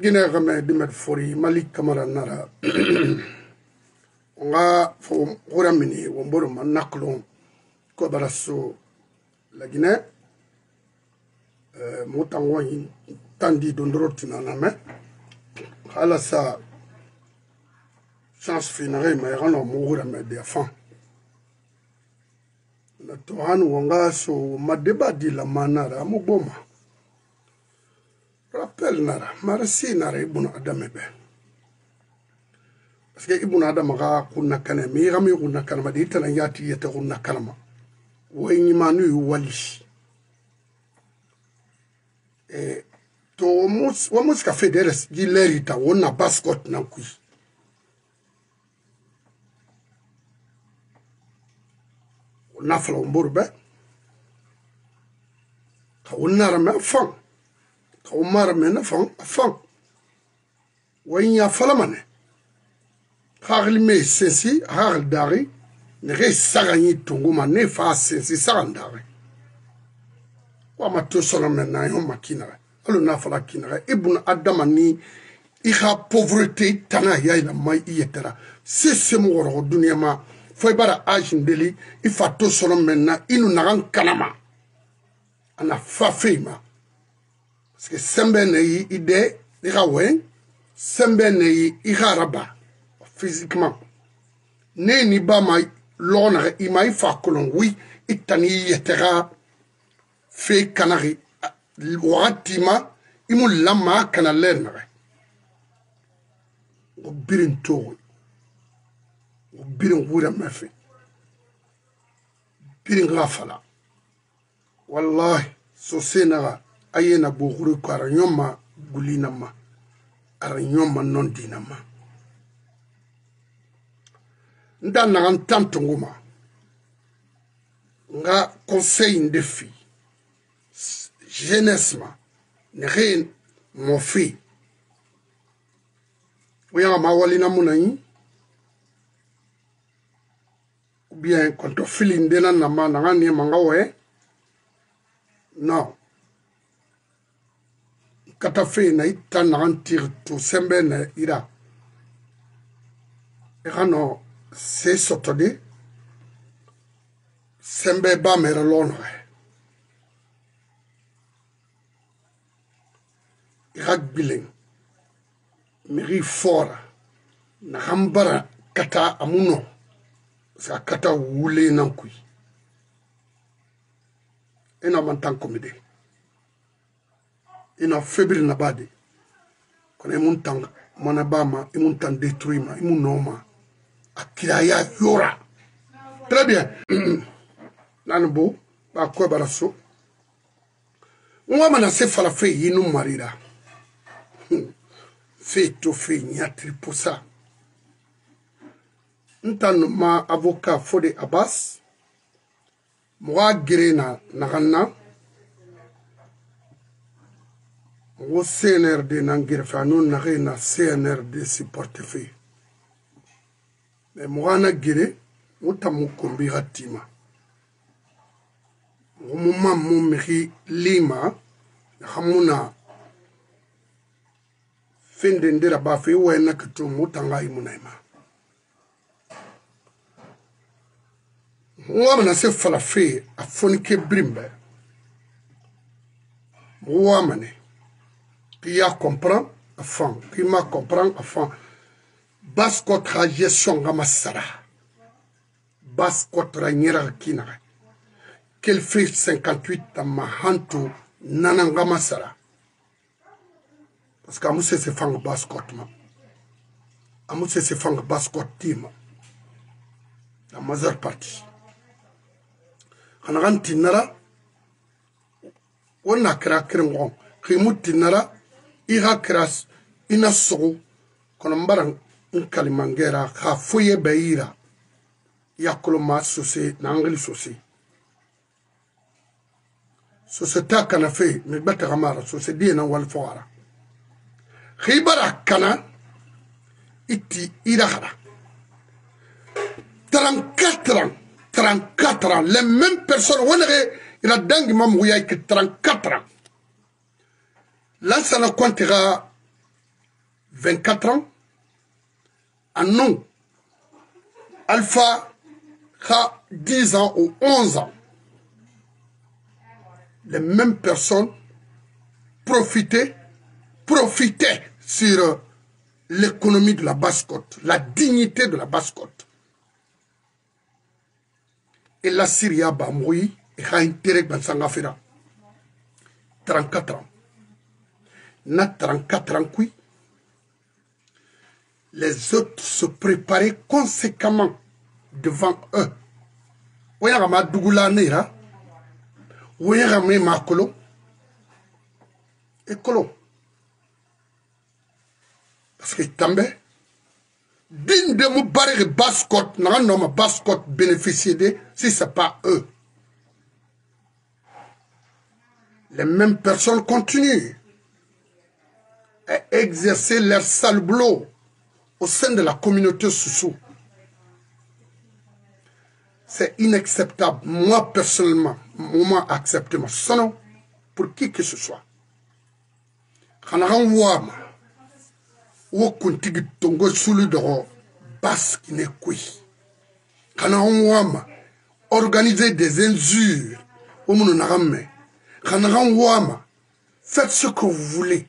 guinee xame dimet fori malik camara nara. Onga fo xuramini wo mboruma naqlon ko bara so la guinée. Euh, mo tango tandi dondoro tinana me. Xala sa chance finaxe ma yaxano mo xurame des fan. Na toxan wonga so ma deba di la manara mo gboma. rappel nara mara si nara ibnu adama ɓe eh parce que ibnu adama xa xunna kane mi yixami xunna kanama. Ɗi tana yati yete xunna kanama wo ñimanuyu wali? Eh, to wo musika federes ji lerita wonna bascot nan kuy wo nafala wo mburu ɓe xa wo narame fan. Ka o mara mena fang a fang. Wa nya fala mane hagli me sensi hagli dari ne ge saga ni tungu ma ne fa sensi saga ndari wa ma to solo mena yo makina alo na fala kina ibn adama ni i ka pauvreté tana ya ila mai i yetera se se mo woro dunia ma fo bara ajin deli i fa to solo mena inu nagan kanama. Ana fa feima parce sembe ne yi i de i ka wɛn. Sembe ne yi i ka araba physiquement. Ne ni ba ma lɔgɔnagɛ i ma i fa kolon wi i tani i yɛtɛga fe kanagi wagati ma i mu lama kana lɛnagɛ o birin togo o birin wura mɛfɛ birin ka fala. Wallahi so senaga aye na gbohuri ko aranyoma gulinama aranyoma nondinama nda naga ntan tunguma nga conseil nde fi jeunesse ma nege mo fi o yanga ma walina mu na yi ou bien konto fili nde na nama naga niema nga we non. katafena itanagantiri tu sembene ira. Igano se sotodi sembe bamere lonoe iga gbileng migi fora nagambara kata amuno sa kata wulenankuy ina mantan komide komide ina febrile na ba de. Kono i mun tan mana ba ma i mun tan détruit ma i mun nɔ ma. A kiraya yora. Très bien. Nani bo ba kɔ bara so. N wa mana se fala fe yi nu marira fe to fe nyatiri posa. N ta ma avocat fode abbas. Mɔgɔ gere na nagan na wo cnrd nan gerefe a no naxe na cnrd supporte fe. Me moxa na gere wo tamo kombi xa tima. Wo mam mo mexi lima xamu na fende ndera ba fe wo na kitu mu tanga imu na ima. Ngwa mana se fala fe afoni ke brimbe. Ngwa mane qui a comprend afan qui m'a comprend afan basko tra gestion ga masara basko tra nyira kina quel fait 58 ma hantu nanan ga masara parce que amuse se fang basko ma amuse se fang basko tima la majeure partie. Kanagan tinara wona kra krengon kimutinara i ha kɛra i na sogo kɔnɔ n bara n kalimangɛra ha foye bɛ yira yakoloma sose na angeli sose. Sose ta kana fe mi gba tagamara sose die na wal fowara hibara kana iti irahara trancatran trancatran les mêmes personnes wonere ira dangi mamuguya ike trancatran lansana konte ga 24 ans. En non, Alpha a 10 ans ou 11 ans. Les mêmes personnes profitaient, sur euh, l'économie de la basse-côte, la dignité de la basse-côte. Et la Syrie a bamoui et a dans 34 ans. Na 34 ans, oui. Les autres se préparaient conséquemment devant eux. Oya ma dugula nera. Oya me ma kolo. Et kolo. Parce que tambe. Din de mou barre bascot, n'a non bascot bénéficier de, si c'est pas eux. Les mêmes personnes continuent exercer leur sale boulot au sein de la communauté Soussou. C'est inacceptable. Moi, personnellement, moi, accepté ma pour qui que ce soit. Kanaran wama, wo kuntigi tongo sulu doro bas qui n'est kui. Kanaran wama, organiser des injures, au monde n'arame. Kanaran wama, faites ce que vous voulez.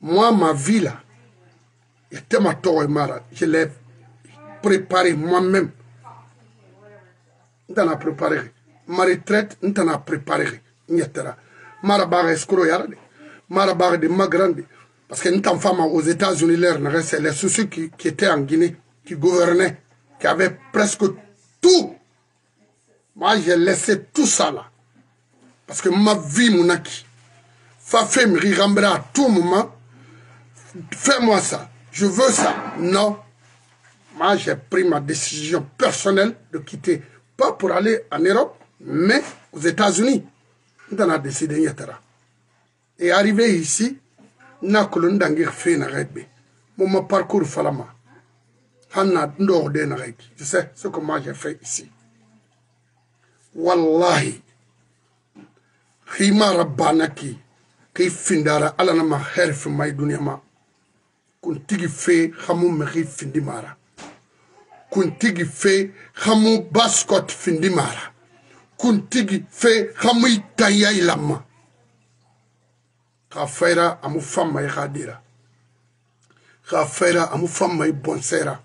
Moi, ma vie là, il y a tellement de mara, je l'ai préparé moi-même. Dans la préparé. ma retraite préparer n yɛtɛra mara baga escro yara de mara baga de magrande parce que n tan fama aux États-Unis c'est les soucis qui, qui étaient en Guinée qui gouvernaient qui avaient presque tout. Moi j'ai laissé tout ça là. Parce que ma vie mon acquis. Fa fait me à tout moment fais-moi ça je veux ça non moi j'ai pris ma décision personnelle de quitter pas pour aller en Europe mais aux États-Unis, on a décidé Et arrivé ici, na kolon dangir fait na. Mon parcours falama. Na Je sais ce que moi j'ai fait ici. Wallahi. Khima rabbanaki. Ki findara ala na ma dunia ma. Kun tigi fe khamu me findi mara. Kun tigi fe khamu baskot findi mara. Kuntigi fe hamui tanya ilama. Ka amu i khadira. Ka amu famma i bonsera.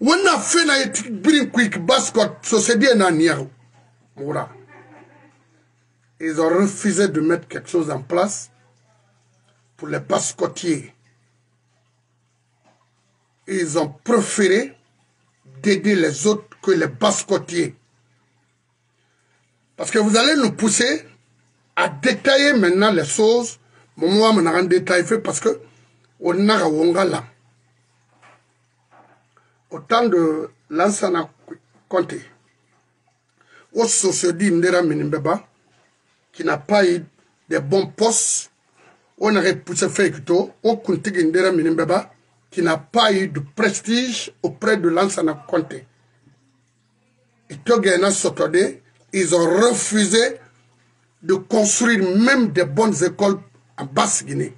Wana fena ye birin quick bascot société na niyaru mura. Ils ont refusé de mettre quelque chose en place pour les bascotiers ils ont préféré d'aider les autres que les basse-côtiers. Parce que vous allez nous pousser à détailler maintenant les choses. Moi, je vais détailler parce que on a là. Au temps de Lansana Conté, au société Ndera Minimbeba, qui n'a pas eu de bons postes, on aurait poussé Feikuto, au Kuntig Ndera Minimbeba, qui n'a pas eu de prestige auprès de Lansana Conté ils ont refusé de construire même des bonnes écoles en Basse-Guinée.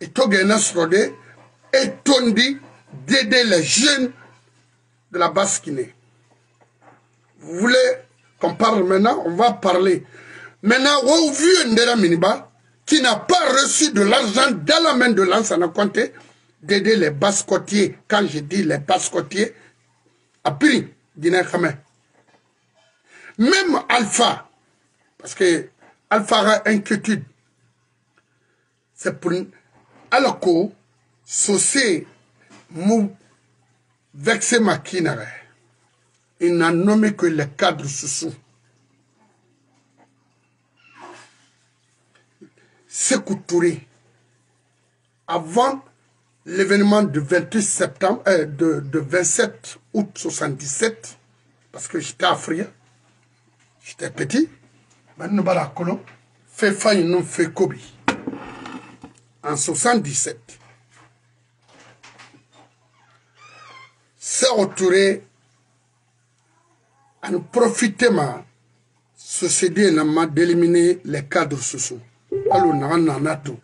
Et Togena Srodé étondi d'aider les jeunes de la Basse-Guinée. Vous voulez qu'on parle maintenant? On va parler. Maintenant, vu Ndera Miniba, qui n'a pas reçu de l'argent dans la main de Lansana Conté, d'aider les basse-côtiers. Quand je dis les basse-côtiers, apiri dina kame même alpha parce que alpha a inquiétude. C'est pour alors que saucer mou vexer ma kinare il n'a nommé que les cadres sous Sekou Touré, avant l'événement du 28 septembre, euh, de, de 27 août 77, parce que j'étais africain, j'étais petit, maintenant, bala kolo, fait faille non fait kobi. En 77. Sekou Touré, en profiter ma société d'éliminer les cadres sociaux. alo naga nana to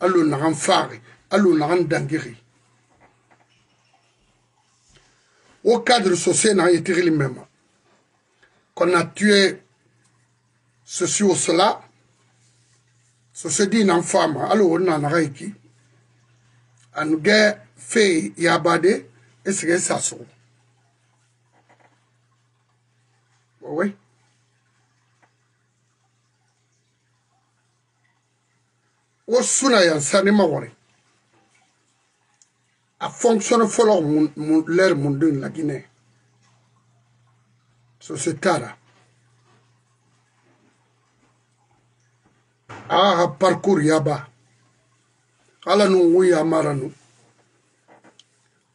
alo naga nfage alo naga ndangiri. Wo cadre social naga yetigili mema. Qu'on a tué ceci ou cela ceci dit nan femme alo wo nana naga yiki anu ge fe yabade esige sasogo wawe ouais. wosu na yɛn nsa ne ma wɔre afɔnkisɔnni fɔlɔ mun mun lɛri mun don laginɛ sose taara aa ha parikuri yaba ala nu wu yamara nu.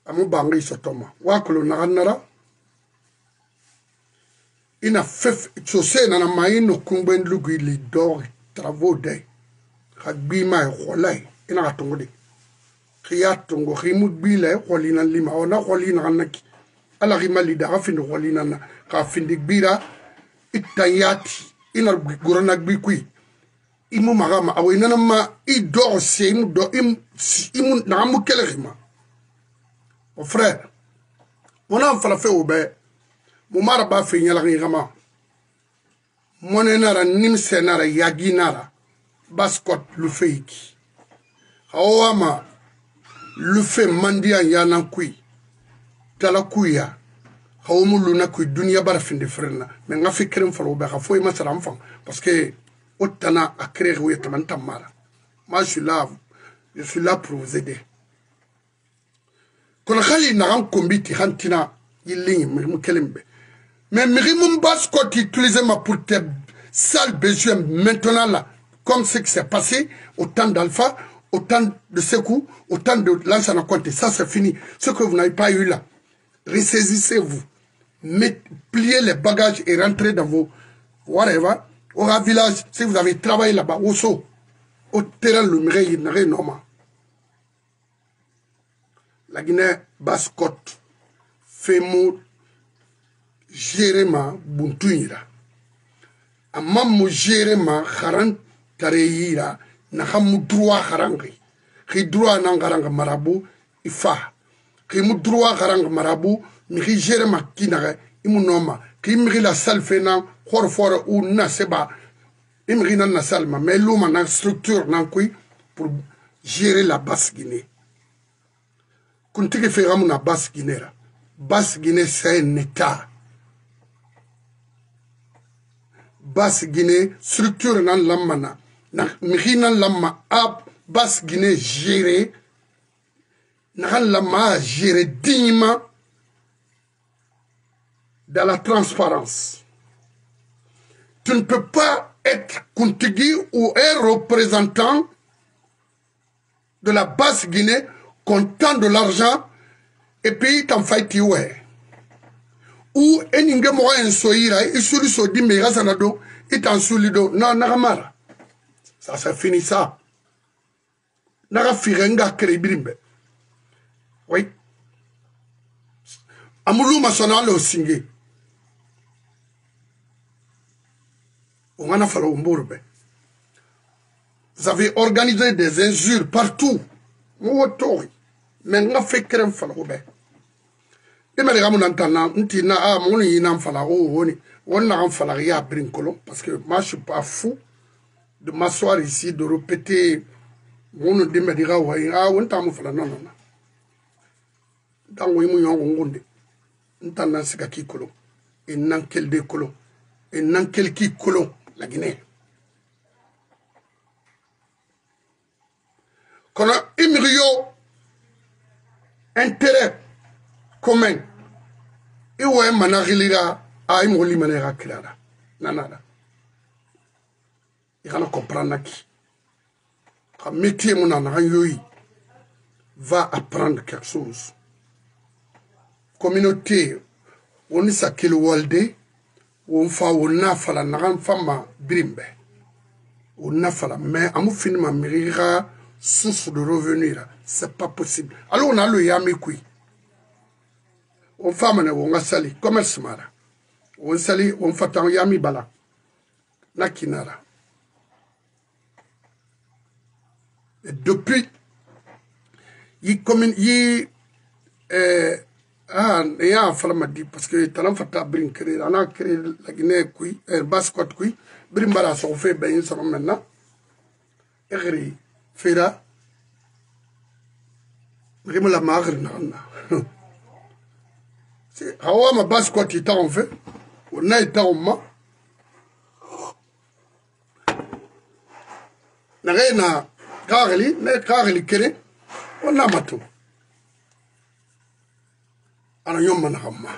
Amu bangi sɔtɔma waa kolo naga nara. Ina fef sose nana maa ino kungbe lugu ili dɔɔ travaux dɛ. ga gbima e gola e e na ga tongo deng ge ya tongo ge e mo gbila e golina e lima. Ona golina ga nnaki ala ge malida ga finde golina na ga e finde gbira itan yati ina gorana gbikui imu magama awo inana ma i dɔgɔ se imu dɔ imu imu naga mu kɛlɛ ge ma. O frère wona fala fe o bɛɛ mo mara b'a fe ɲalaga ɲagama mɔnɛ nara nimisɛ nara yagi nara bascot lufeiki hawowama lufe mandiyan yanan kui tala kuya hawomu luna kui duniya bara finde ferenna me nga fi keren falo be ha foyi masara n fan parce que o tana a kerege o ye taman tammara ma suis là je suis là pour vous aider. Kono hali naxan kombi ti xan tina yilliŋi miximu kelen be mais miximu bascot utilisé ma pour tes sales besoin maintenant là. comme ce qui s'est passé au temps d'Alpha, au temps de Sekou, au temps de Lansana Conte. Ça, c'est fini. Ce que vous n'avez pas eu là, ressaisissez-vous. Pliez les bagages et rentrez dans vos whatever. Au village, si vous avez travaillé là-bas, au saut, au terrain lumineux, il n'y normal. La Guinée basse côte, Femo, Jéréma, Buntuira. Amamo Jérémy 40 tareyira na hamu droit harangi khi droit na ngarang marabu ifa. Khi mu droit harang marabu mi khi jere makina imu noma. Khi mi khi la salfe na khor fora u na seba imi khi na na salma. Mais luma na structure na kui pour gérer la basse guinée. Kuntigi fe gamu na basse guinée ra. Basse guinée c'est un état. Basse guinée structure na lamma na. Mixina lama a bas guinée géré naxa lama a géré dignement dans la transparence. Tu ne peux pas être Kuntigi ou un représentant de la basse Guinée content de l'argent et puis t'en fais ouais. Ou eninge mo en soira isuri so dimbe gasana do itan sulido na nagamara c'est fini ça. Naga fire nga kere ibirimbe. Oui. Amuluma sona ale osinge ongana fala omborbe vous avez organisé des injures partout. Mowotori mais nga fe kere fala obe imere gamu nan tanna nti na a munu yina fala o woni wonna kan fala ya brinkolo parce que moi je suis pas fou de m'asseoir ici, de répéter mon de me dire ouais ah on t'a fala non non dans oui mon yon ngonde ntana sika ki kolo et nan quel de kolo et nan quel ki kolo la Guinée. Kono imriyo intérêt commun iwe managilira ay mo limane ga kilala nanana i kana comprendre métier va apprendre quelque chose. Communauté woni sakil walde won fa wonna fala nagan fama birimbe. Wonna fala mais amu finima miriga source de revenir. C'est pas possible. Alors on a le yami kui on fama ne wonga sali commerce mara. On sali on fatan yami bala na depuis yi commune yi euh, ah ya falama di parce que talan fata brin créer ana créer la Guinée kui er bascot kui brin bara so fait ben so maintenant. Egri fera rim la magre na na c'est hawa ma bascot ita on fait on a ita on ma na kaxeli ne kaxeli kene wo namatu. Ana ñommana xam ma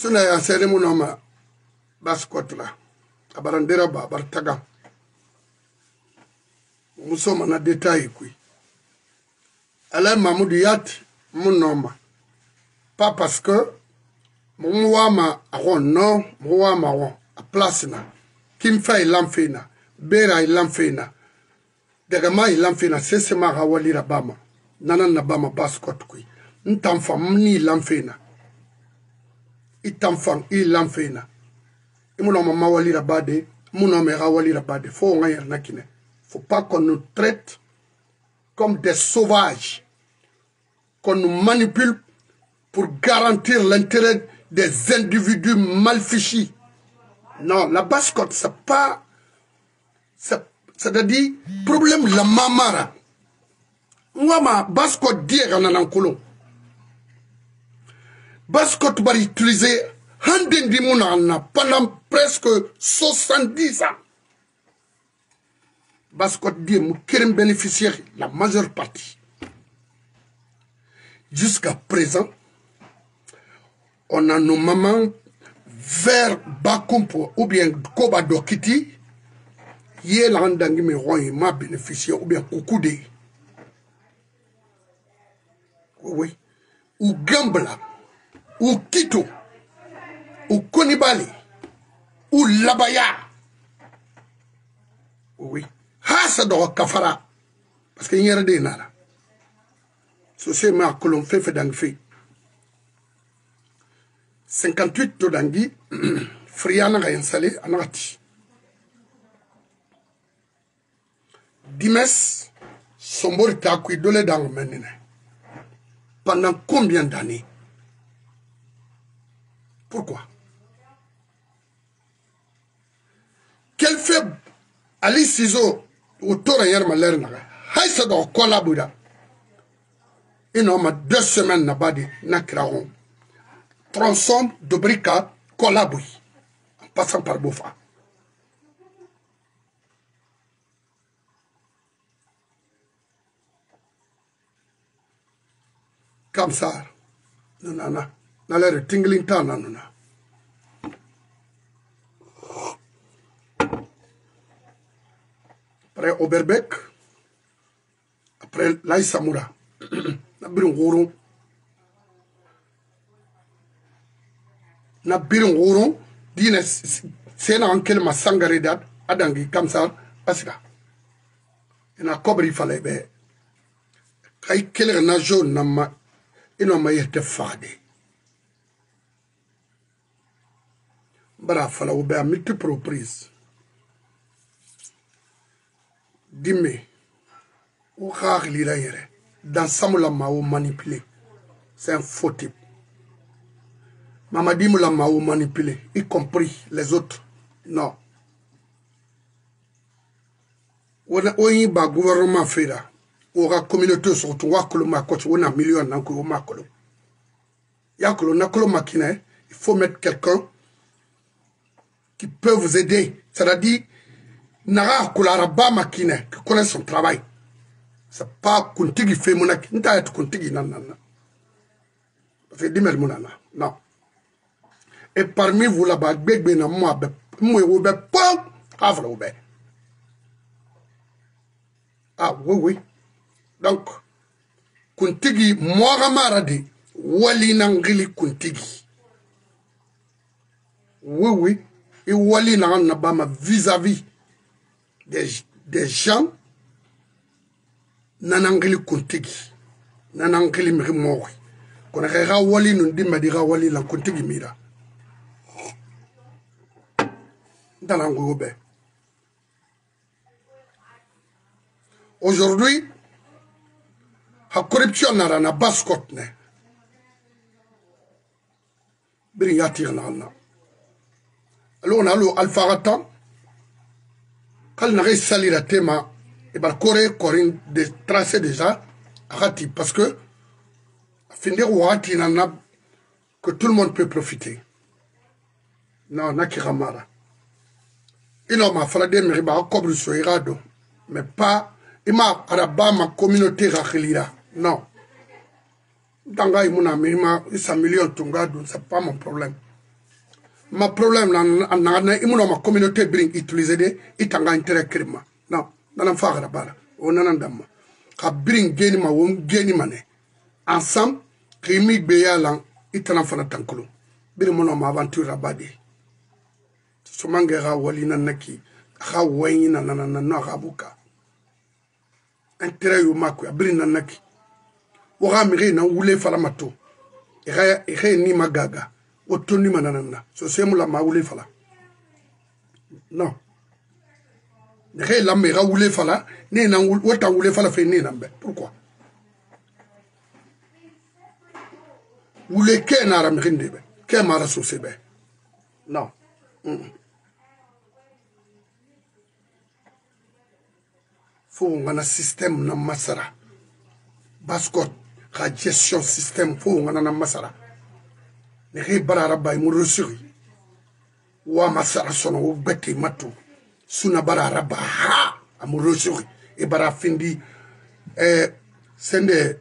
suna ya sede mu noma bas kotla abaran dira ba bar taga. Muso mana detail kui. Ala mamudu yat mu noma pas parce que mu wama akon no mu wama akon a place na. Kim fa ilam fina bera ilam fina daga ma ilam fina sese ma ga walira bama nana na ba ma bas kot kui n tan fan ni lan fena i tan fan i lan fena i mun ma ma wali rabade mun ma ga wali rabade fo nga yer na kine faut pas qu'on nous traite comme des sauvages qu'on nous manipule pour garantir l'intérêt des individus mal fichus non la basse côte c'est pas c'est-à-dire problème la mamara. Ngama baskot die kana nan kolon baskot bari utilisé handen di muna na pendant presque 70 ans. Die mu kerem bénéficiaire la majeure partie. Jusqu'à présent on a nos mamans vers Bakumpo ou bien Koba Dokiti, yé l'andangi me roi ma bénéficiaire ou bien Koukoudé. oui, ou Gambla, ou Kito, ou Konibali, ou Labaya. Oui. Hasa do kafara. Parce que nyere de nara. So se ma fe dang fe. 58 to dangi friana ga installé anati. Dimes sombori ta kui dole dang menine. Pendant combien d'années? Pourquoi? Quel fait Ali Sizo autour de hier malheur naga haïsa do kola buda ino ma deux semaines na badi na tronçon de brica kola bui en passant par Bofa kamsar nunana nalere tingling ta na. Nuna après Oberbeck après Lai Samura na birin na birin wurun dina sena an kelma sangare dat adangi kamsar asiga ina kobri fale be. Kai kelga na jaune na ma ino ma yete fade. Bara fala wo be a multiple reprises dimme wo hakilila yɛrɛ dansamu la maa wo manipule. C'est un faux type mamadimu la maa wo manipule y compris les autres. Non. Wo yi ba gouvernement fera. Wo ka communauté sɔgɔtun wa kolo ma kɔtun wo na million nan ko wo ma kolo. Ya kolo na kolo ma kinɛ il faut mettre quelqu'un qui peut vous aider. C'est-à-dire naga kulara ba makine qui connaît son travail. C'est pas kuntigi fait mon aki nta et kuntigi nan nan parce que nan non et parmi vous là-bas gbegbe na mo abe mo ewo be pom avra wo be? Ah oui oui. Donc kuntigi moga mara de wali na ngili kuntigi. Oui oui. Et wali na na ba ma vis-à-vis -vis des des gens na ngili kuntigi na ngili mi mogi kona ga wali nundi ma di ga wali la kuntigi mira. Ngoyo bɛɛ aujourd'hui ha corruption na ne. Biri ya tir na na. Alo na alo alpha kal na gai sali la tema e bar kore korin de tracer déjà agati parce que finir na que tout le monde peut profiter. Non na ki ramara ino ma fala de mi ba ko bru so irado mais pas ima araba ma communauté rakhilira non. Danga imuna mi ma isa million tunga dun c'est pas mon problème. Ma problème na na na imuna ma communauté bring utiliser de itanga intérêt krima non. Nana fa gara bara o nana ndamma ka bring geni ma won geni mane ensemble krimi gbe ya lan itana fana tankulu biri mono ma aventure rabadi somange ga walina naki ga wanyina nananano ga buka antere yo makwe abiri nanaki. Wo ga mire na wule fala mato. Ga ga ni magaga. Wo toni mananana so semu la ma wule fala. Non. Ge lambe ga wule fala ne na wo ta wule fala fe ne na mbe. Pourquoi? Wule ke na ra mire ndebe ke mara so sebe non. Mm -mm. Fo ngana système na masara bascot ka gestion système fo ngana na masara ne ke barara bay mu resuri wa masara sono wo bete matu suna barara ba ha amu resuri e bara findi eh sende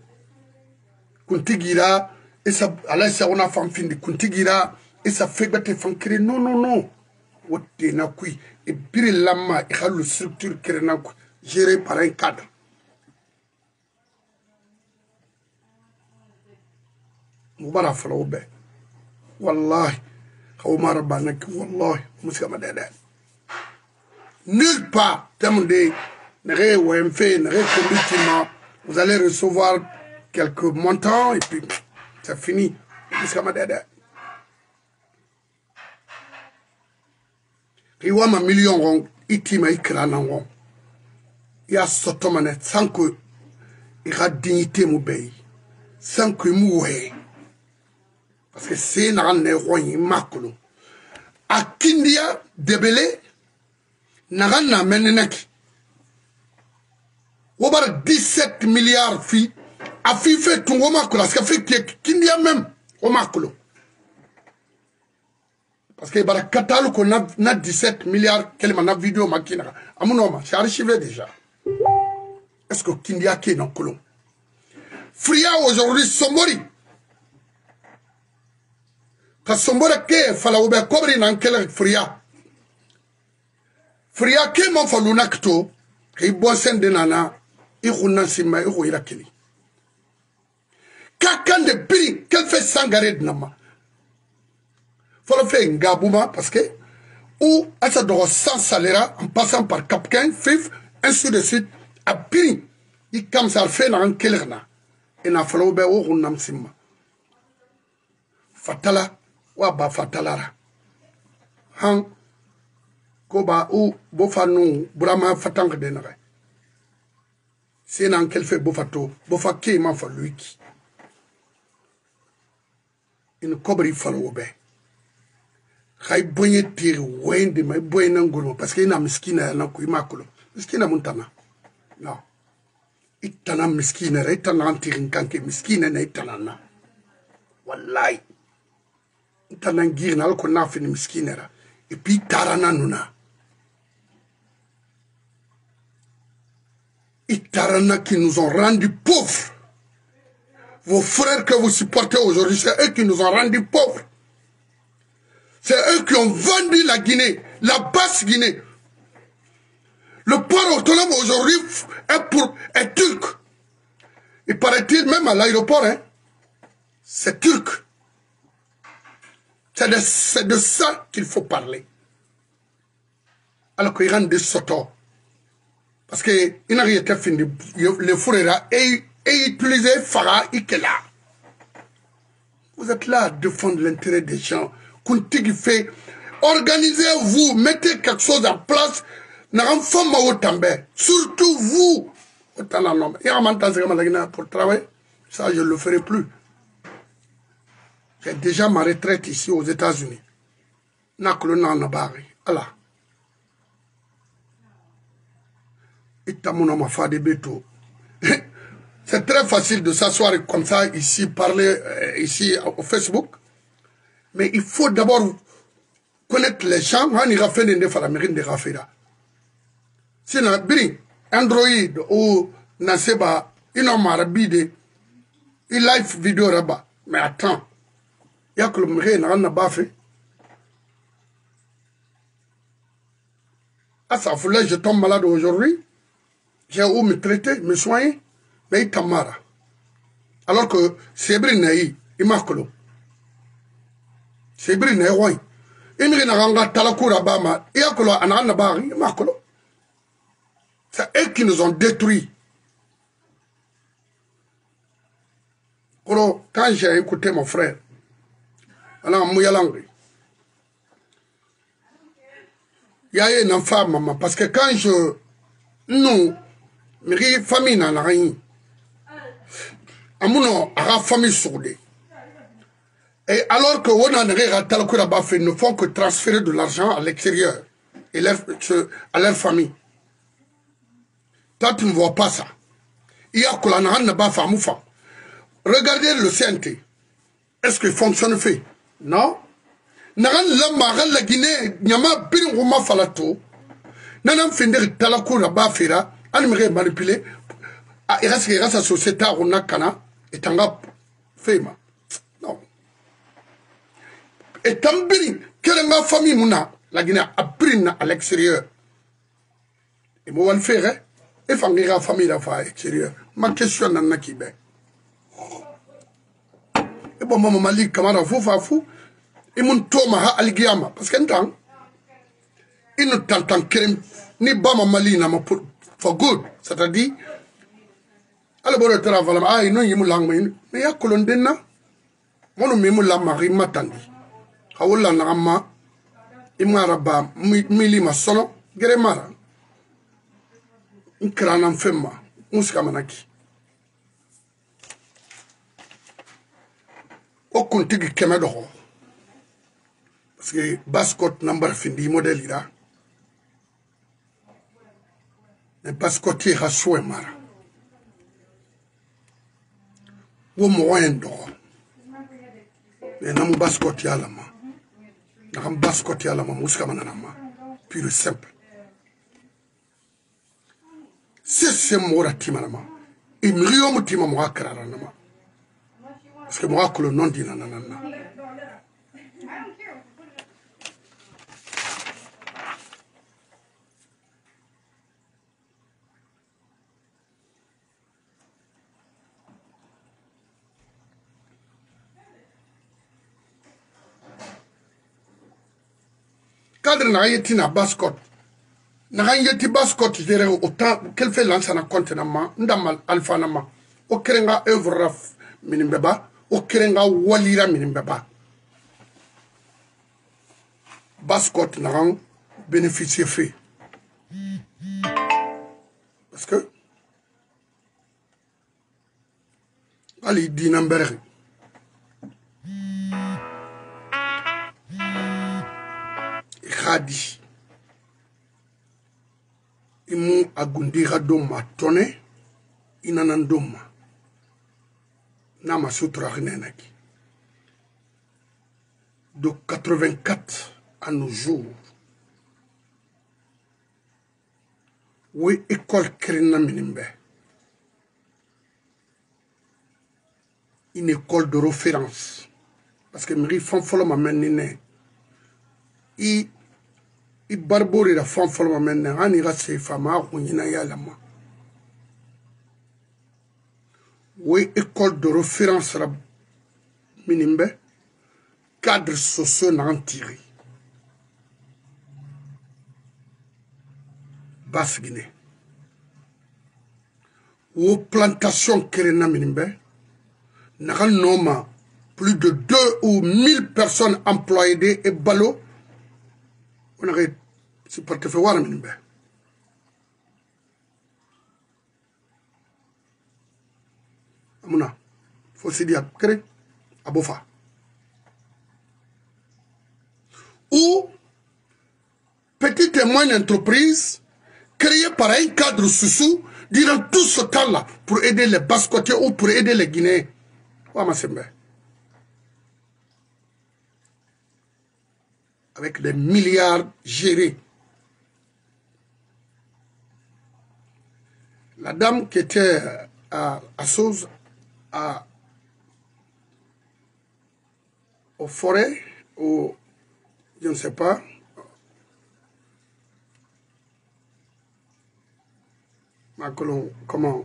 kuntigira isa ala isa ona fam findi kuntigira isa fegbete fam kire non non non. Wote na kui e biri lamma e halu structure kire na kui géré par un cadre. mubara fala o bɛɛ wallahi. Kawo mara banaki wallahi. Musigama dɛdɛ nulle part. Thème de nege wmf nege combitima vous allez recevoir quelques montants et puis c'est fini. Musigama dɛdɛ iwama million gon itima ikirana gon i y'a sɔtɔmane sans que i ka dignité mu bɛɛ ye sans que i wɔye parce que see naga nɛ xɔn i ma kolon a kindiya debele naga na mɛnenɛki wo bara 17 milliards fi a fi fe tun wo ma kolon a sika fe kindiya même wo ma kolon parce que bara katalu ko na, na 17 milliards kelima na vidéo ma kinaga amunoma archivé déjà est-ce que kindiya ke na kolon friya aujourd'hui sombori. Ka sombore ke fala ube kobri nan kele friya friya ke man fa lunak to ka i bɔnsɛn de nana i kunna sima i kun yira kini ka kan de biri kɛlfɛ sangare dina ma fɔlɔfɛ ngabuma parce que ou asa dɔgɔ san salera en passant par cap 15 fifth ainsi de suite. a piri i kamsar fe nagan kelegna ina falaw bɛ wo kun nam simma fatala wa ba fatalara han ko ba u bo fa nu burama fatang de naga senan kelfe bo fato bo fa ke ma fa luiki in kobri falaw bɛ xay boye tiri wende ma boye nan gurma parce que ina miskina na ku ima kulo miskina mun tana no. Itana miskina ra itana antirin kanke miskina na itana na. Wallahi. Itana ngirna alko nafini miskina ra. Et puis tarana nuna. Itarana qui nous ont rendu pauvres. Vos frères que vous supportez aujourd'hui c'est eux qui nous ont rendu pauvres. C'est eux qui ont vendu la Guinée la basse Guinée Le port autonome aujourd'hui est, pour, est turc. Il paraît-il même à l'aéroport, hein, c'est turc. C'est de, de, ça qu'il faut parler. Alors qu'il rend des sotos. Parce que il n'a rien été fini. Le fourrera et, et utiliser Farah Ikela. Vous êtes là à défendre l'intérêt des gens. Kuntigi fait. Organisez-vous, mettez quelque chose en place. Surtout vous. Pour travailler, ça je ne le ferai plus. J'ai déjà ma retraite ici aux États-Unis. Allah. C'est très facile de s'asseoir comme ça ici, parler euh, ici au Facebook. Mais il faut d'abord connaître les gens. Mairie de Rafira. Sinon, biri Android ou Naseba, ils n'ont pas de live vidéo là-bas. Mais attends. Il y le mairie n'a pas fait. Ah, ça voulait, je tombe malade aujourd'hui. J'ai où me traiter, me soigner, mais il tamara. Alors que il m'a colo. C'est Naï, oui. Il m'a dit talakura bama, colo, anana bari, il m'a colo. C'est eux qui nous ont détruits. Quand j'ai écouté mon frère, alors Mouyalangi, il y a une femme, maman, parce que quand je. Nous, miri famille na yi amuno aga famille sourde et alors que on fait ne font que transférer de l'argent à l'extérieur et leur, à leur famille toi tu ne vois pas ça. Na regardez le CNT est-ce qu'il fonctionne fait? Non. Naga la maga la Guinée nyama bin ko ma falato. Nanam finde talakura ba fera hali mege manipule a kunna kana i tan ka fɛn ma non et tan biri kelen ka famille mun na la Guinée a biri na à l'extérieur. I mo wali fɛ kɛ e fan k'i ka famille la fa extérieur n ma question nanna k'i bɛn e eh bɔ mama mali kamara fu fa fu i mun to ma ha aligiyama parce que n tan i nu tan tan kelen ni ba ma mali na ma for good c'est à dire ala bɔ dɔ tara fala ma ah inu yimu lang ma inu ne ya kolon den na. Mɔnu mi mu la ma i ma tan di ka wolo la naga ma. I ma ara ba mili ma sɔnɔ gɛrɛ ma ra gere mara nkrana mfemma musika manaki o kuntigi kɛmɛ dɔgɔ. Parce que bascot number findi modèle ira ne so ye mara. Wo mɔgɔ ye dɔgɔ. Mɛ namu basikɔti ala ma nakam basikɔti ala ma musikama nana ma. Pure simple sese mɔgɔ da timana ma imiriyo mu tima mɔgɔ karara nama. Parce que mɔgɔ kolo nɔn dina na yeti na. Bascot naxa yeti baskot yere o ta kelfe lansana contenama ndama alfanama o kerenga œuvre ra minin bɛ ba o kerenga walira minin bɛ ba baskot naxan bénéficie fe parce que hali dina nbɛrɛxe i xa di i mu a gundi i ka don ma tɔnɛ i nana n don ma n'a ma sutura a ka nɛnɛ ki de 84 à nos jours. Wo école kirina minin bɛ une école de référence. Parce que miri fan fɔlɔ ma mɛn ni nɛ i i baribori da fɛn fɔlɔ ma mɛ nɛ hali i ka se faama a kun ɲina yalama o ye école de référence ra minnu bɛ cadre sociaux naŋan tiri. Ba sigine o plantation kerenna minnu bɛ naga nɔ ma plus de deux ou mille personnes employées et balo on aurait voir minimbe amuna se dire cré abofa ou petite et moyenne entreprise créée par un cadre sous durant tout ce temps-là pour aider les Bascotiens ou pour aider les Guinéens. Avec des milliards gérés. La dame qui était à, à Sauze, à, aux forêts, au, je ne sais pas, comment,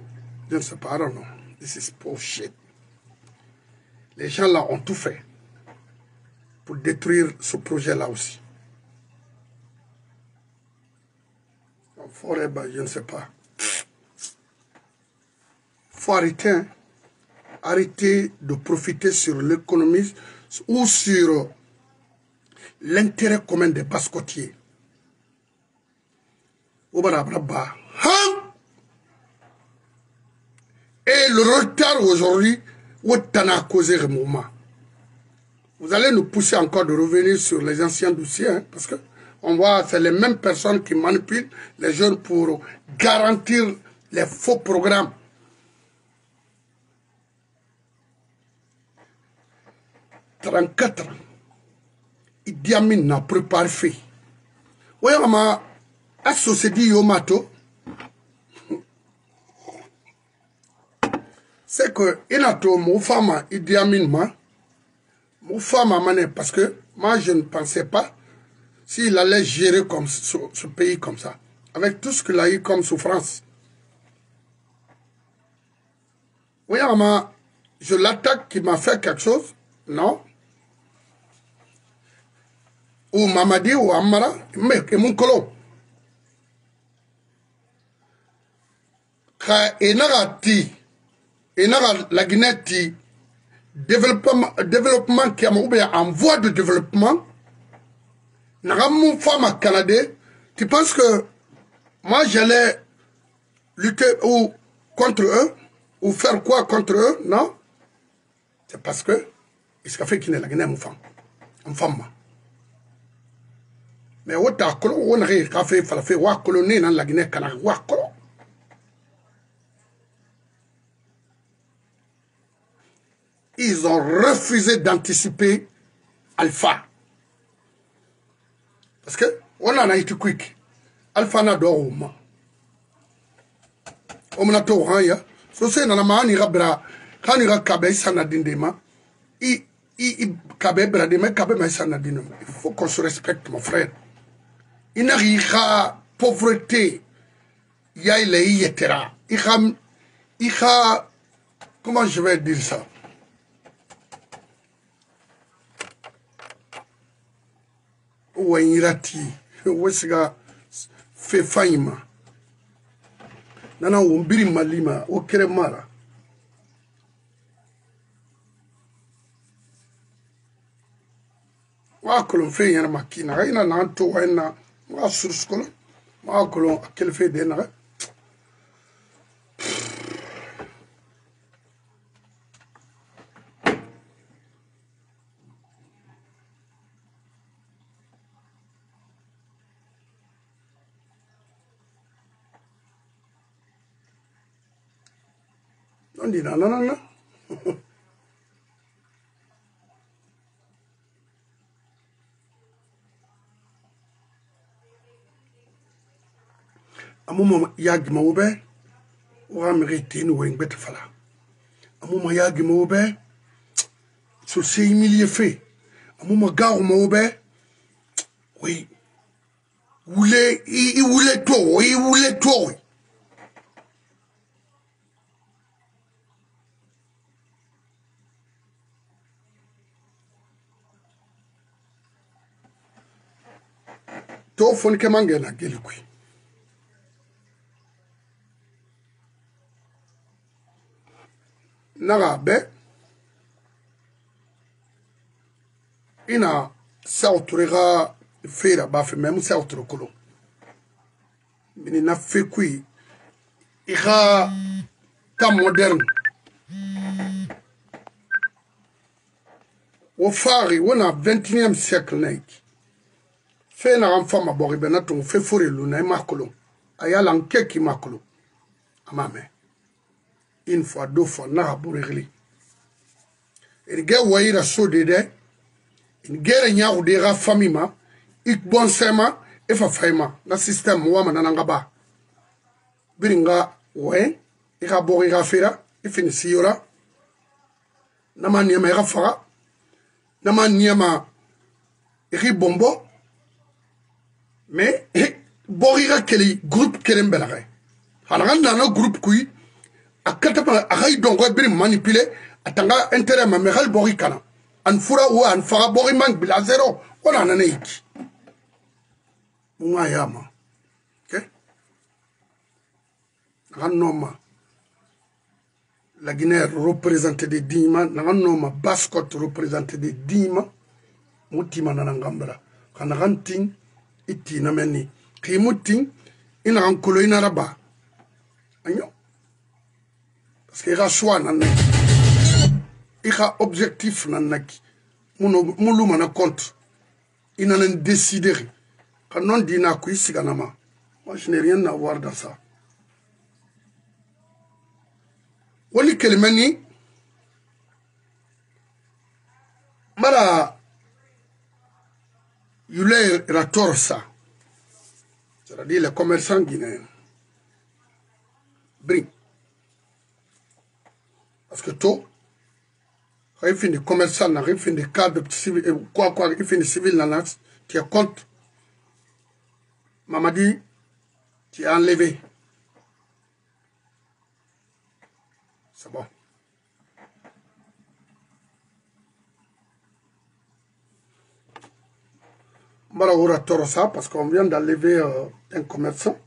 je ne sais pas, I don't know. This is bullshit. Les gens là ont tout fait pour détruire ce projet-là aussi. En forêt, bah, je ne sais pas. Arrêter, hein. arrêter de profiter sur l'économie ou sur l'intérêt commun des bascotiers. Hein? Et le retard aujourd'hui, a causé le. Vous allez nous pousser encore de revenir sur les anciens dossiers, hein, parce que on voit c'est les mêmes personnes qui manipulent les jeunes pour garantir les faux programmes. « 34 ans, Idi Amin n'a préparé fait. Oui, on m'a associé Yomato. c'est que ina to mo fama Idi Amin ma. Mo fama mané parce que moi je ne pensais pas s'il allait gérer comme ce, pays comme ça. Avec tout ce qu'il a eu comme souffrance. Oui je l'attaque qui m'a fait quelque chose? Non u mamadi u amara mun kolo. Ka i naga ti i naga laginɛ ti développement kɛma ou bien en voie de développement naga mun fama canadé tu penses que moi j'allais lutter ou contre eux ou faire quoi contre eux non? C'est parce que iska fe kine laginɛ mu fam an fam ma Mon femme. Mais on a colon, on a fait, il fait, wa colonie dans la Guinée, Canada, wa colon. ils ont refusé d'anticiper Alpha. Parce que on en a été quick. Alpha n'a d'or au moins. On m'a tout ya. So c'est dans ma ni rabra. Quand il a kabe sana dindema. I i kabe brade mais kabe mais sana dindema. Il faut qu'on se respecte mon frère. Il n'a rien pauvreté. Ya il est yetera. Il a il a comment je vais dire ça? wanyirati wesiga fe nana wo wo kere mara wa kolon fe yana makina ga ina to wa ina wa surskolo wa kolon akel fe de na Ndi na na na. Amuma yagima wo bɛ wa mege teni wen gbete fala. Amuma yagima wo bɛ so sei milie fe. Amuma gawo ma wo bɛ oui wule i wule to i wule to to foni ke mange na ga bɛn ina sɛgtore ga feera bafe mɛm sɛgtore kolo. Mini na fekui i ga ta modern wo faari wona 21e siècle naiki fe na ga mfa mabɔgi bɛ na tongo fe fore lu na i makolo a yala nkeki makolo a ma mɛn. une fois deux fois n'a pour régler il ge wayira sode dɛ il gere nya u dera famille ma ik bon sema e fa faima na système wa mana nga ba biringa we i ka bɔ i ka fera i fini siyora n'a ma niyama i ka faga n'a ma niyama i k'i bɔnbɔ mais bɔ i ka kelen groupe kelen bɛɛ la kɛ halaka nana groupe kuyi akatapa akai dongo biri manipule atanga intere ma mehal bori kana an fura wa an faga bori man bila zero wala nana iki munga yama okay nganoma la Guinée représenté de dignement nanga noma bascote représenté de dignement mutima nana ngambra kana ganting itina meni kimuting ina kankolo ina raba. Parce que ira choix nan i ka objectif na naki mun lu mana compte i nana décider ka non di na ku i siganama moi je n'ai rien à voir dans ça. Woni kelime ni mara yule rator ça c'est-à-dire les commerçants guinéens. Bring parce que to il finit commerçant, il finit cadre civil, quoi, quoi, il finit civil, tu es contre. Mamadi, tu es enlevé. C'est bon. Mbara toro ça parce qu'on vient d'enlever euh, un commerçant.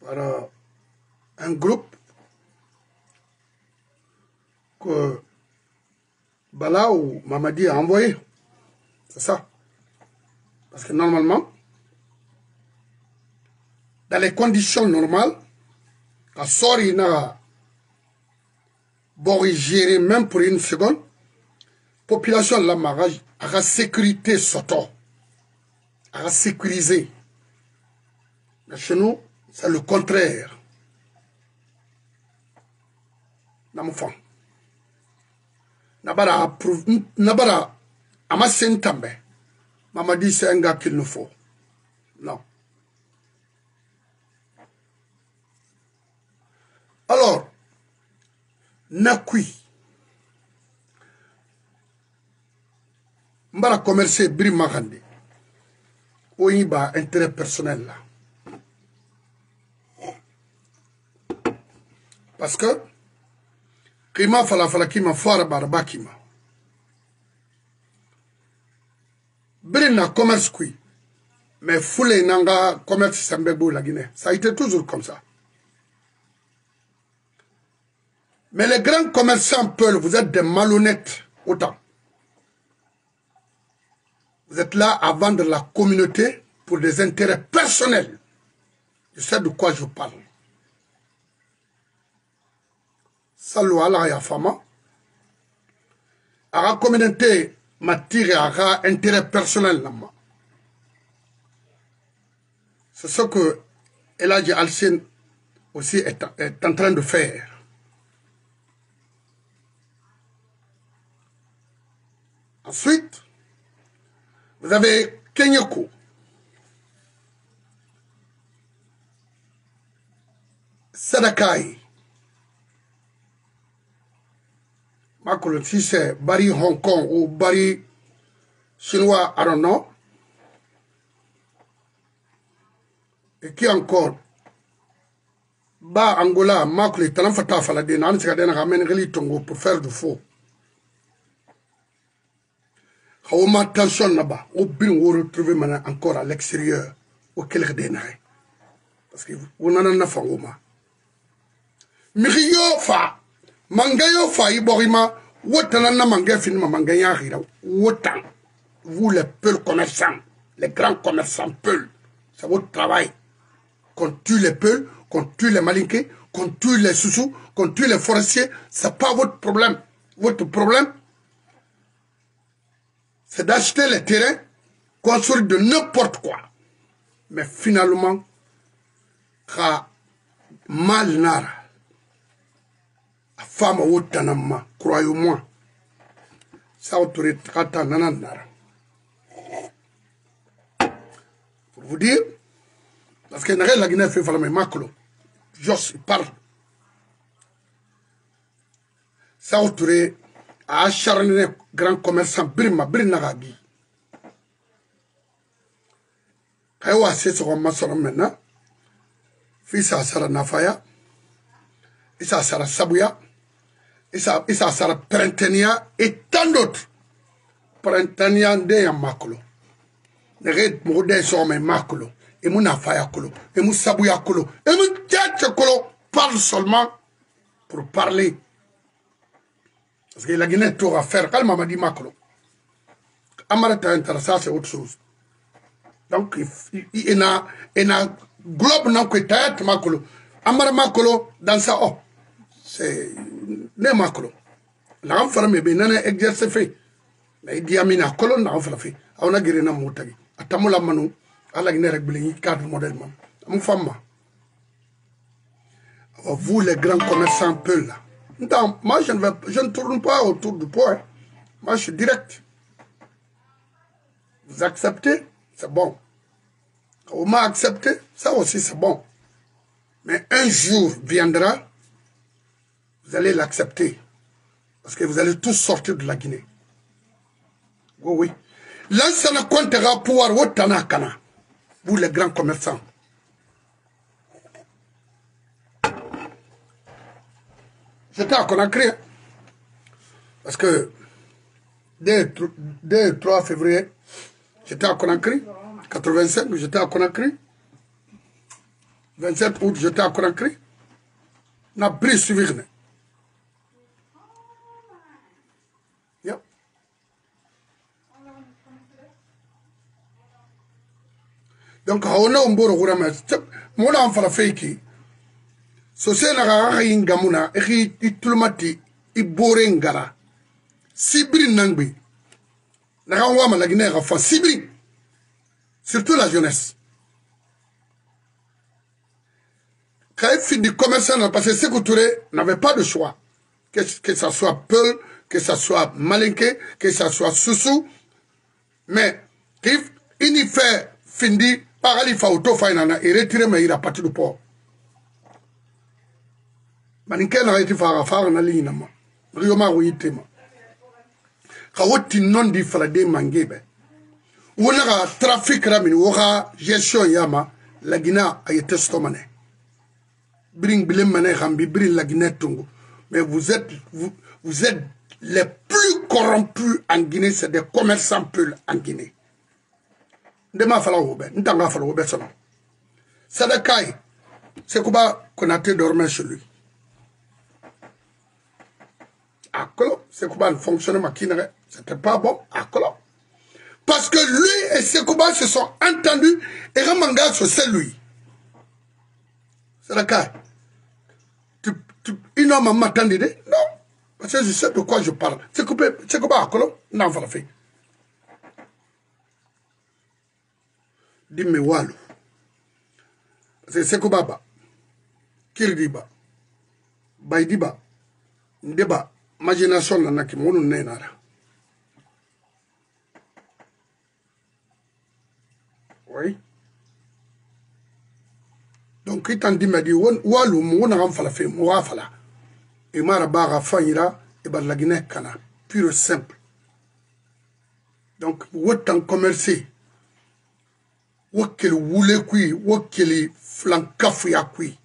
Par un groupe que Bala ou Mamadi a envoyé. C'est ça. Parce que normalement, dans les conditions normales, à Sori n'a géré même pour une seconde, population de la la sécurité soto à sécuriser. Mais chez nous, c'est le contraire. Namufan. Nabara Nabara, ama sentambe. Maman dit c'est un gars qu'il nous faut. Non. Alors, Nakui. Mbara commercer Bri. Oyi ba intérêt personnel parce que kima falafala kima fara baraba kima biri na commerce kui mais fule nanga commerce sembe bo la Guinée ça a été toujours comme ça. Mais les grands commerçants peuvent vous êtes des malhonnêtes autant Vous êtes là à vendre la communauté pour des intérêts personnels. Je sais de quoi je parle. Salut Allah ya fama. la communauté m'attire à intérêt personnel C'est ce que Eladji Alcine aussi est, est en train de faire. Ensuite, vous avez Kenyoko. sadaka ye makolo si c'est bari hong kong ou bari chinois i don't know. Et qui encore? Ba angola makolo tanan fata fala de nan sika dena tongo pour faire du faux hawma tension na ba o bin wo retrouver mana encore à l'extérieur. Kelek de na parce que wonana na fa ngoma mixi yo fa. Manga yo fa i borima wotana na manga finima manga ya gira wotan vous les peuls commerçants. Les grands commerçants peuls c'est votre travail. Qu'on tue les peuls qu'on tue les malinqués qu'on tue les sous qu'on tue les forestiers c'est pas votre problème. Votre problème c'est d'acheter les terrains construire de n'importe quoi. Mais finalement ka mal nara a fama wo tanama croyez-moi ça autorait kata nana nara pour vous dire parce que nare lagina fait fala mais maklo jos il parle. Ça autorait a grand commerçant birima birina ka gi kay wa se so ma sɔrɔ maintenant fisa sara nafaya. Isa sara sabuya. Isa, sara et tant d'autres. Printania nde ya makolo. Nege mogo de sɔgɔma makolo. Emu nafaya kolo. Emu sabuya kolo. Tchatche kolo. Parle seulement pour parler parce que la Guinée à faire. Quand m'a dit makolo amara ta intéressant c'est autre chose. Donc il a il a globe makolo amara makolo dans sa oh c'est makolo la am fara me be nana exerce fe na idi amina kolo na am fara fe awna gire na atamula manu ala gine rek bili cadre modèle famma vous les grands commerçants non, moi je ne, ne tourne pas autour du. Hein. Moi je suis direct. Vous acceptez, c'est bon. On m'a accepté, ça aussi c'est bon. Mais un jour viendra, vous allez l'accepter. Parce que vous allez tous sortir de la Guinée. Oui, oui. L'ancien comptera pouvoir au kana. Vous les grands commerçants. J'étais à Conakry. Parce que dès, dès 3 février, j'étais à Conakry. 85, j'étais à Conakry. 27 août, j'étais à Conakry. On a pris suivi. Yeah. Donc, on a un bon rôle. Mon enfant fait qui so se na ga yin gamuna e i tulmati i ngara. Sibiri nangbe. Na ga wa malagine ga fa sibiri. Surtout la jeunesse. Quand il fit du commerçant parce que n'avait pas de choix. Que, que ça soit Peul que ça soit Malinké que ça soit Soussou. Mais il y fait findi par ali fa auto fa inana et retirer mais il a parti du port mani kenaka iti fara fara na linama riyomaku yitema ka wo tinnon di faladen mange bɛ wo na ka trafik ra mini wo ka gestion yama lagina a ye testo manɛ birin gbilen manɛ kan bi birin laginɛ tungu mais vous êtes vous, vous êtes les plus corrompus en guinée c'est des commerçants peul en guinée. Ndema fala wo bɛ n tanga fala wo bɛ sɔnɔ sadakaye sekuba konate dormait chez lui. Sekouba ne fonctionnait pas, c'était pas bon, Akolo. Parce que lui et Sekouba se sont entendus et Ramanga c'est lui. C'est le cas. Tu, tu, une homme m'a Non. Parce que je sais de quoi je parle. Sekouba, Sekouba Akolo, non, voilà fait. Dis-moi, Walou. Parce que Sekouba, ba, Kirdiba, Baidiba, Ndeba, imagination nanaki munu nenara oui. Donc i tan dimɛdi walumu wo nakan fala fe moga fala i mara baga fayira i barlaginɛ kana pure simple. Donc wo tan commerce? Wo keli wule kui wo keli flankafuya kui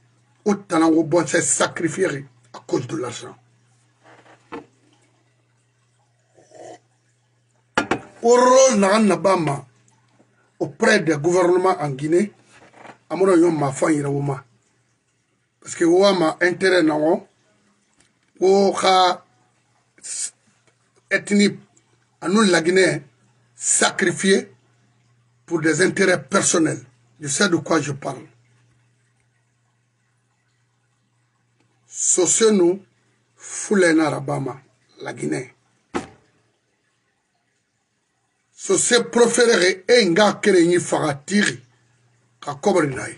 wo tana wo bɔnsɛ sacrifier à cause de l'argent? Na auprès des gouvernements en Guinée amuro yon ma fa yira woma parce que wa ma intérêt na wo wo anu la Guinée sacrifié pour des intérêts personnels. Je sais de quoi je parle. Sosenu fulena rabama la Guinée sose proféré e nga kere nyi faga tiri ka kobri na ye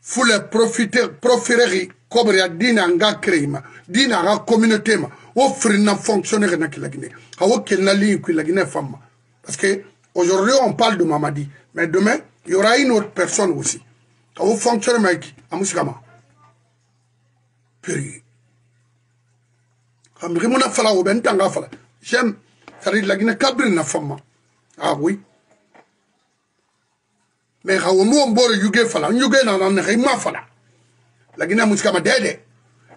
fule profite proféré kobri ya dina nga kere ma dina ga communauté ma o firi na fonctionner na la Guinée ha o kel na ligne ku la Guinée femme parce que aujourd'hui on parle de Mamadi. Mais demain il y aura une autre personne aussi. O fonctionner ma ki amusikama peri. Ha mi mona fala o ben j'aime ça dit la Guinée kabri na Ah oui. Mais quand on m'a yuge fala, na na na fala. La Guinée musika ma dede.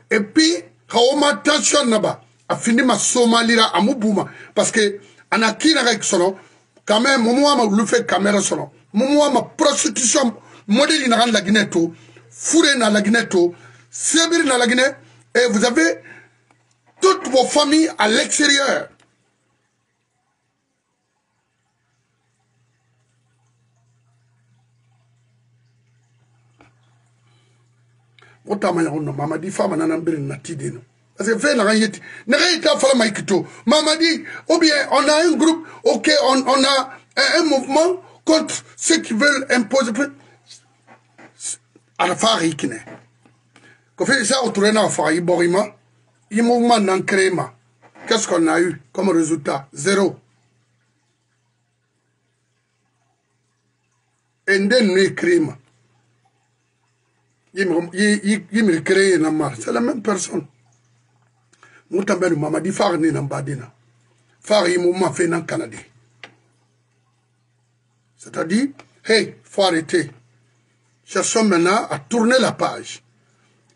Et puis quand on naba, a fini ma Somalia a mubuma parce que anakina avec solo? Quand même moi ma lu fait caméra solo. Moi ma prostitution modèle na la Guinée to, fourré na la Guinée to, sebir na la Guinée et vous avez toutes vos familles à l'extérieur. O tama ya no mamadi fama nana mbiri na tide no. Parce que fait na yeti na yeta fala maikito mamadi ou bien on a un groupe OK on, on a un, mouvement contre ceux qui veulent imposer arafa ikine ko fait ça autour na fa iborima i mouvement nan créma. Qu'est-ce qu'on a eu comme résultat? Zéro. Et then nous créma yimiri créé na mar c'est la même personne. Mutambe mamadi far ni na badina far yi mouvement fait nan canada. C'est-à-dire hey faut arrêter. Cherchons maintenant à tourner la page.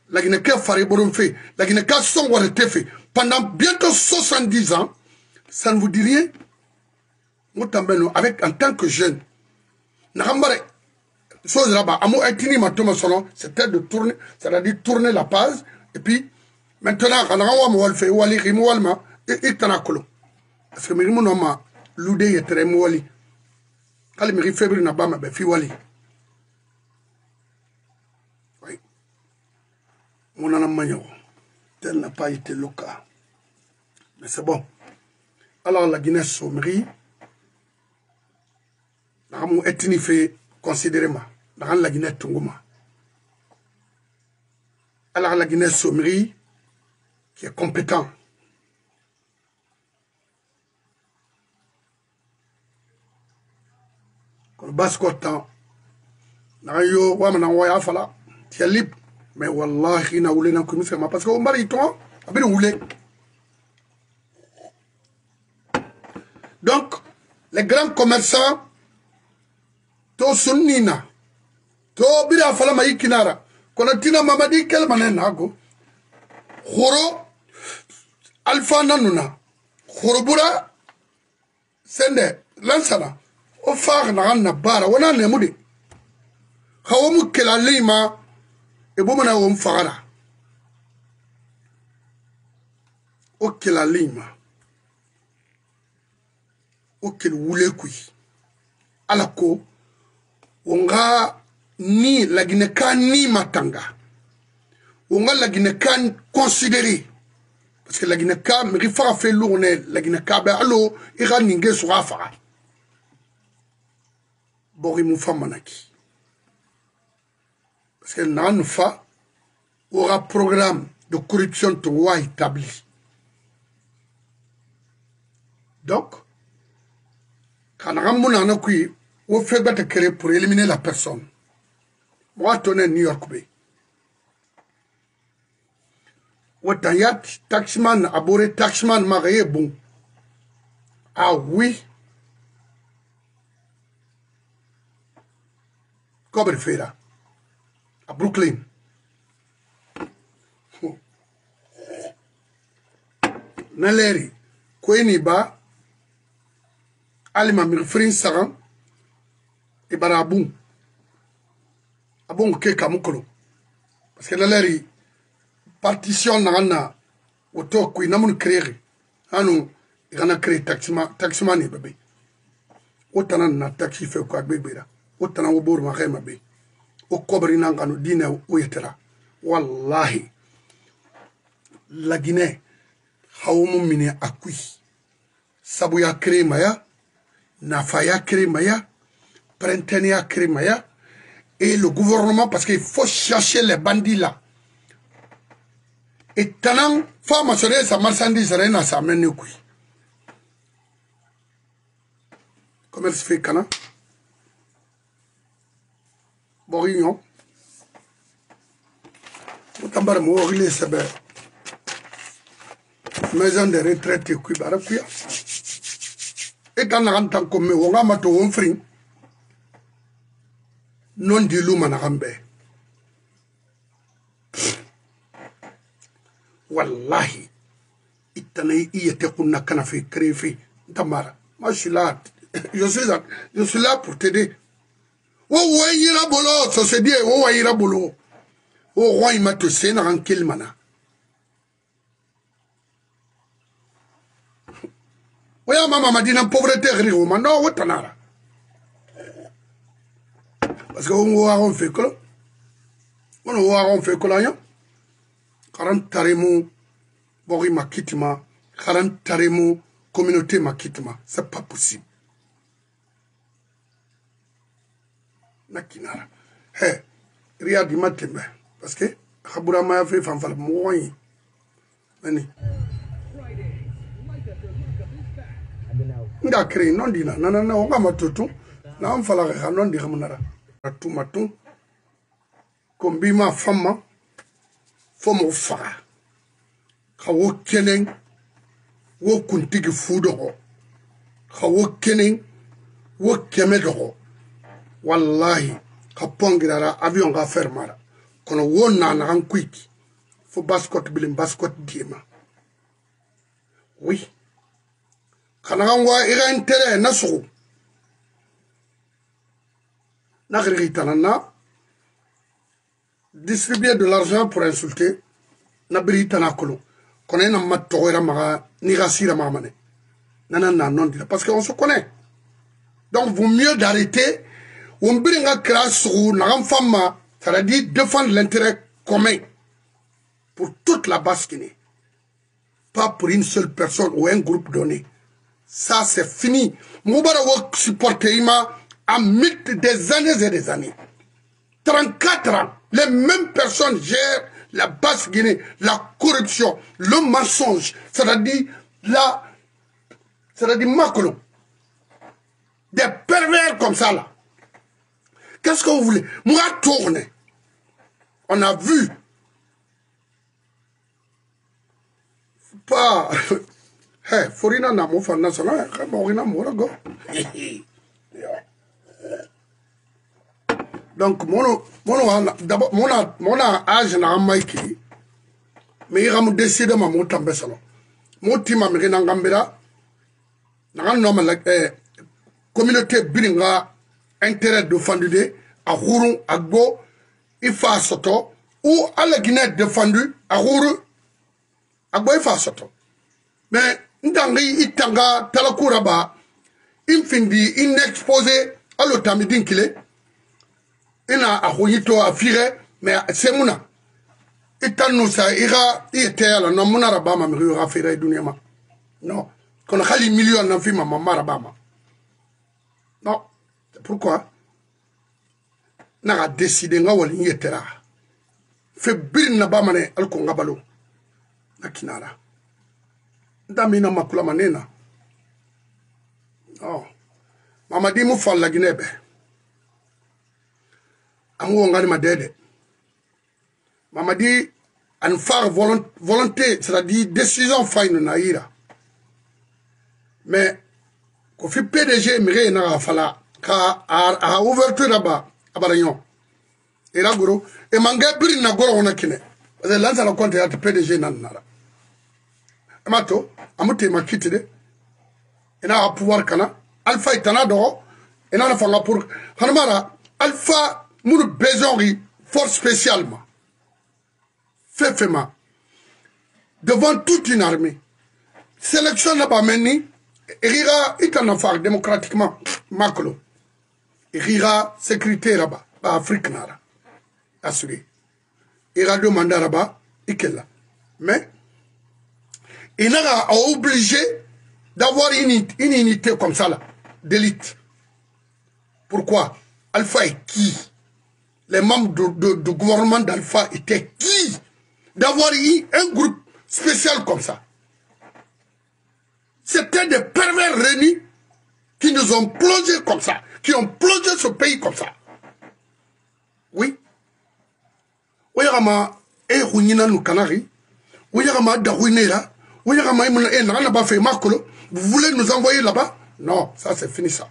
La Guinée fari borom fait la Guinée son fait pendant bientôt 70 ans ça ne vous dit rien? Mutambe avec en tant que jeune nakambare chose là-bas, c'était de tourner, c'est-à-dire tourner la page, et puis, maintenant, quand on va faire, wali, rimu et tana kolo. Parce que mirimu lude yetere mu. Kali miri febri na bama be wali. Oui. Mon anam magno. Tel n'a pas été le cas. Mais c'est bon. Alors la Guinée sommerie, etini fait considérément daga laginɛ tunguma. Ala ka laginɛ somiri qui est compétent. Kono basi ko tan naga yo wamana waya fala tia lip mais wallahi na wule na kumis kama parce que o mbari ton abini wule donc les grands commerçants to sunnina to bira fala ma ikinara kono tina mamadi kelmane nago khoro alfa nanuna khoro bura sende lansana o faax na na baara wona ne mudi khawu kela leyma e bomana wom faxara o kela leyma o kel wule kui. Ala ko wonga ni lagine ka ni matanga. Wonga lagine ka considéré parce que lagine ka miri faga fe lugune lagine ka be alo i mu fa manaki. Parce que nan fa programme de corruption to wa établi. Donc kana ga munana kui wo pour éliminer la personne wato ne New York be wata ya taxman abore taxman Maria bon. A Oui. cobre-feira a Brooklyn. Naleri. kweni ba. Alima mi frin sagan E bun abongo ke kamu kolo parce que laleri partition na na woto kui namun krere anu gana kree taxima taxima ne bebe wotana na taxi fe ko agbegbera wotana wo boru ma khema be o kobri na ngano dina o yetera wallahi la guinée hawmu mine akui sabu ya kremaya nafa ya kremaya prentene ya kremaya et le gouvernement parce qu'il faut chercher les bandits là. Et tenant, femme serait sa marchandise, rien à sa main. Comment elle se fait, Kana Borignon. Otambar Mourile Sebe. Maison de retraite, Kuibara Kuya. Et quand on a un temps comme on a un non di luma na gambe wallahi itana iya te kunna kana fi krefi damara mashilat je suis là je suis là pour t'aider wo wo yira bolo so se die wo wo yira bolo wo roi ma te sen ran kelmana oya mama madina pauvreté gri wo ma no wo tanara parce que wo wa on fait kolo wo wa on fait kolo ya karan taremu bori makitima karan taremu communauté makitima c'est pas possible. Nakinara he riyadi ma tembe parce que khaburama ya fe fanfala mɔgɔ ye mani nga kere non dina nana na non tu matu ko mbi ma famma fo mo faga ka wo kenen wo kuntigi fu dɔgɔ ka wo kenen wo kɛmɛ dɔgɔ wallahi ka pɔngirara avion ka fermara kono wo nanagan kuiki fo bascot bilin bascot diema oui. Kanagan wa iga intere na sugu na distribuer de l'argent pour insulter na biri tana kolo kono ena ma maga ni ga sira nana na non dira. Parce que on se connaît. Donc vaut mieux d'arrêter. On biri nga kira sugu nagan famma c'est-à-dire défendre l'intérêt commun pour toute la Basse-Guinée pas pour une seule personne ou un groupe donné. Ça c'est fini. Moubarak wa supporter ima mythe des années et des années 34 ans les mêmes personnes gèrent la Basse-Guinée, la corruption, le mensonge, c'est-à-dire la, c'est-à-dire Macron. Des pervers comme ça là. Qu'est-ce que vous voulez? Moi, tourne. On a vu. Pas. Hey, Forina n'a pas fait national. Morina Morago. Donc mono mono d'abord mona mona âge na maiki mais il mu décider ma mo tambe salo mo tima mi na ngambira na no ma la eh, communauté bilinga intérêt de a hurun agbo ifa soto ou ala guinée défendu a huru agbo ifa soto. Mais ndangi itanga talakura ba infindi inexposé alo tamidin kile i na a go yito a fire me se muna. I tanusa i ga i eteya la na muna raba ma mege yo ga fera e dunia ma. No kono hali million na fi mama ma raba ma no pourquoi? Na ga décide nga wali i etera fe biri na ba mane ali ko nga balo. Na kinara. Nta mi na makula ma ne na no. Mamadi mu falla gine bɛɛ an wo ngani ma dede mamadi an far volonté c'est-à-dire décision fayno na ira mais ko fi pdg mire na fala ka a ouverture ba abara nyon ira goro e manga biri na goro ona kine. Parce que lanza la compte ya pdg nan nara. Amato amute makiti de ina pouvoir kana alpha itana do ina na fanga pour hanmara alpha munu besoin force spécialement. Fefema devant toute une armée. Sélection na bameni irira itana far démocratiquement. Makolo. Irira sécurité raba ba afrique nara assuré. Ira demanda raba ikella mais il a obligé d'avoir une, une unité comme ça là d'élite. Pourquoi? Alpha est qui? Les membres du gouvernement d'Alpha étaient qui D'avoir eu un groupe spécial comme ça? C'était des pervers réunis qui nous ont plongé comme ça, qui ont plongé ce pays comme ça. Oui. Rama, et Rounina nous canari. Oui, Rama, Darouinera. Oui, Rama, vous voulez nous envoyer là-bas? Non, ça c'est fini ça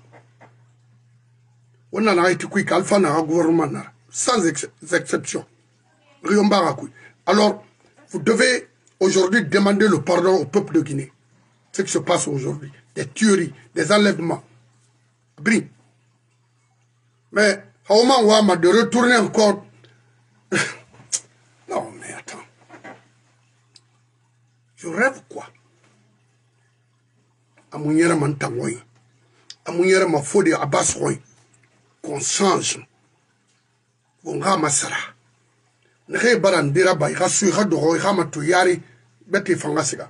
on a été quick alpha na gouvernement sans ex exception. Alors vous devez aujourd'hui demander le pardon au peuple de Guinée. Ce qui se passe aujourd'hui des tueries des enlèvements. Bri. Mais Haoma Wama de retourner encore. Non mais attends. Je rêve quoi? Amunyera mantangoy amunyera mafodi abbas qu'on change bon nga masara. Naxe bara ndira ba ixa su ixa doxo ixa matu yari bete fanga siga.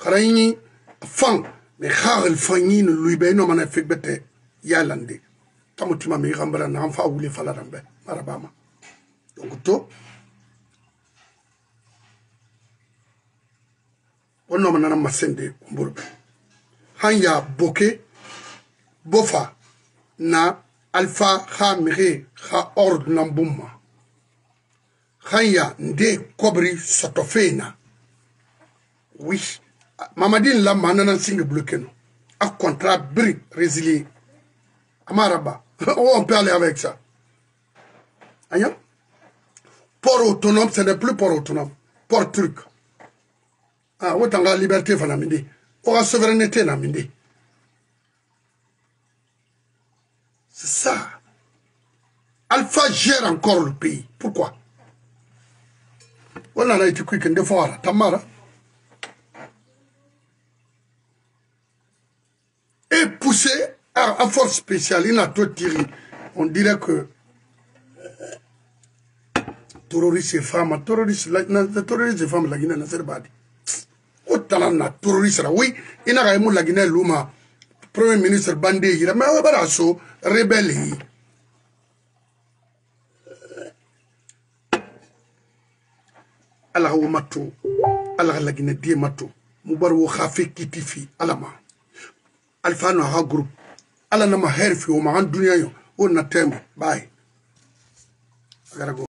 Xara yiñi fang me xaxel fangino luybe ino mana fek bete yalandi. Tamu tima me ixa mbara naxan fa wuli falaran be marabama donc to wo noma nana masende kumburu be han ya boke bofa na alpha ha mire ha nambuma. Hanya nde kobri sotofena. Oui. Mamadine la manana singe bloqué no a contrat bri résilié. Amaraba. On peut aller avec ça. Anya? port autonome ce n'est plus port autonome. Port truc. Ah wotanga liberté fana mindi oka souveraineté na mindi C'est ça. Alpha gère encore le pays. Pourquoi? On a été quick de fois, Tamara. Et poussé à, à force spéciale, il a tout tiré. On dirait que terroriste et femme, terroriste, la, terroriste et femme, la Guinée, n'a pas dit. Autant na terroriste, oui, il n'a pas la Guinée, l'Ouma. premier ministre bande yira mais awa bara so rebelle yi ala wo matu ala ka lagina die matu. Mu bar wo khafe kiti fi ala ma alfano ha group. Ala na ma her fi wo ma an duniya yo. O na go